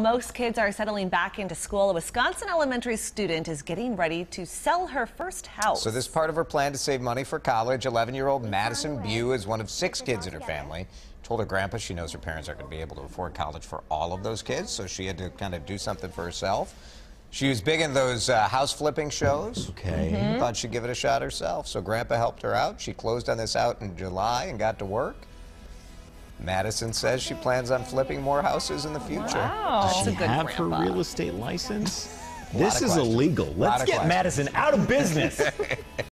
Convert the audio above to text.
Most kids are settling back into school. A Wisconsin elementary student is getting ready to sell her first house. So this is part of her plan to save money for college. 11-year-old Madison Bew is one of six kids in her family. Told her grandpa she knows her parents aren't going to be able to afford college for all of those kids, so she had to kind of do something for herself. She was big in those uh, house flipping shows. Okay. Mm-hmm. Thought she'd give it a shot herself. So grandpa helped her out. She closed on this out in July and got to work. Madison says she plans on flipping more houses in the future. Wow. Does That's she a good have grandpa. her real estate license? This is questions. illegal. Let's get questions. Madison out of business.